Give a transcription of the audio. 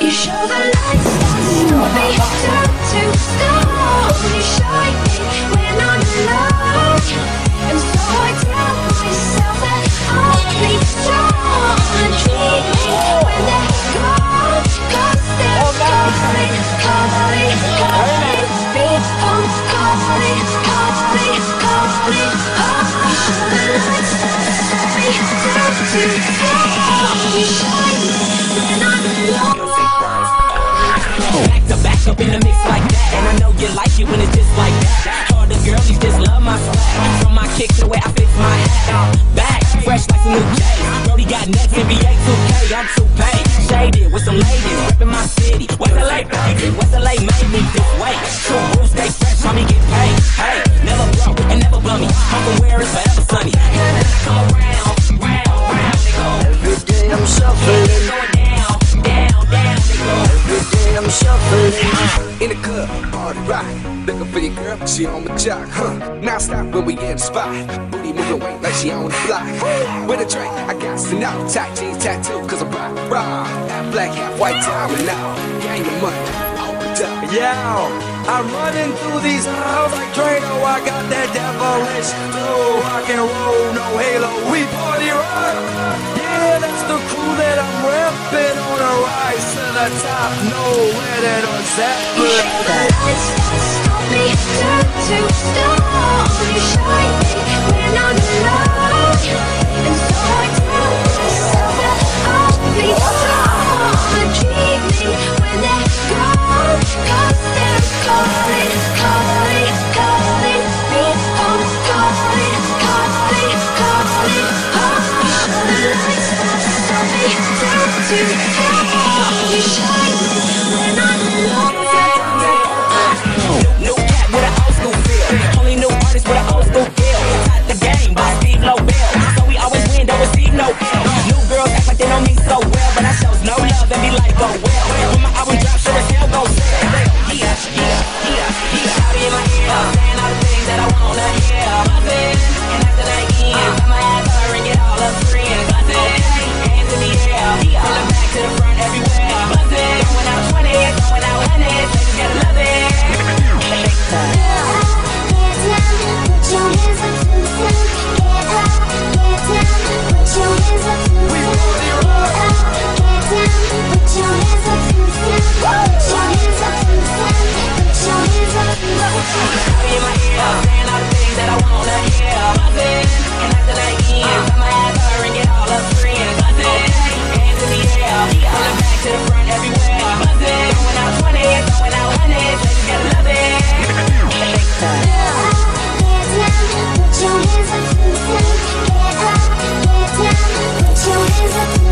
You show the lights that stop me, turn to stone. You like it when it's just like that. All the girlies just love my swag. From my kick to the way I fix my hat. Back, fresh like some new J's. Brody got next, NBA 2K. I'm too paid. Shaded with some ladies. Reppin' my city. West LA, baby. West LA made me this way. True rules, stay fresh, homie, get paid. Hey, never broke and never bummy. I'm from where it's forever sunny. Come around, round, round, they go. Every day I'm shuffling. Going down, down, down, they go. Every day I'm shuffling. Uh-huh. In the club, party rock. Looking for your girl, she on my jock, huh? Now stop when we in the spot. Booty moving weight like she on the block. With a drink, I got to know. Tight jeans, tattoo, cause I'm rock, rock. Half black, half white, diamond now. Gang of money. Yeah, I'm running through these halls like Drano. I got that devilish flow, rock and roll, no halo. We party rock. The top. No wedding or Zeppelin. Lights stop me, turn to stone. You shine me when I'm alone, and so I tell myself that I'll be strong. And dreaming when they're gone, 'cause they're calling, calling, calling me home, calling, calling, calling home. The lights that me, to Thank you.